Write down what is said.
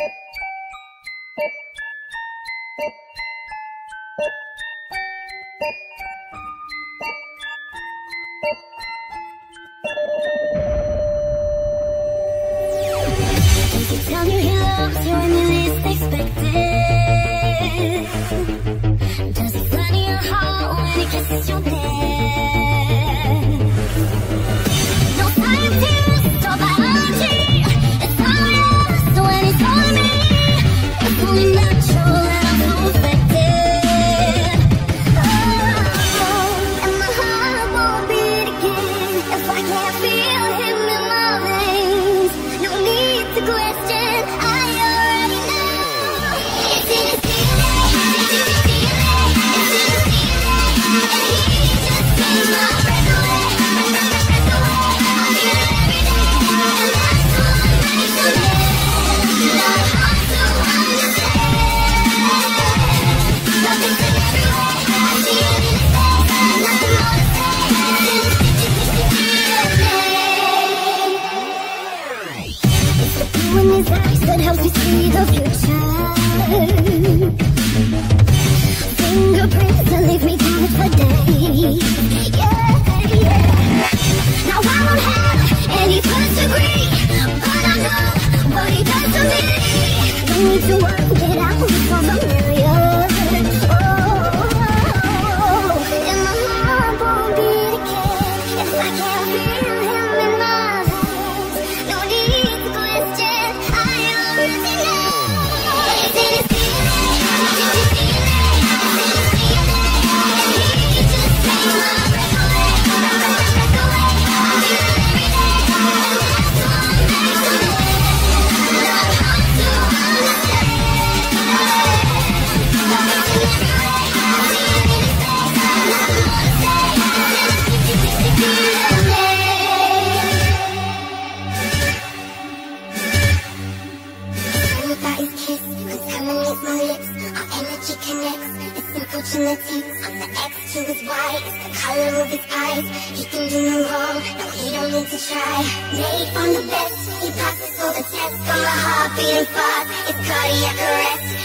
Thank you. in his eyes that helps me see the future. Fingerprints that leave me covered for days. Yeah, yeah. Now I don't have any first degree, but I know what he does to me. Don't need to work it out from the mirror. kiss. You can come and my lips. Our energy connects. It's simple opportunity. I'm the X to his Y. It's the color of his eyes. He can do no wrong. No, he don't need to try. Made from the best. He passes all the tests. From a heart beating fast. It's cardiac arrest.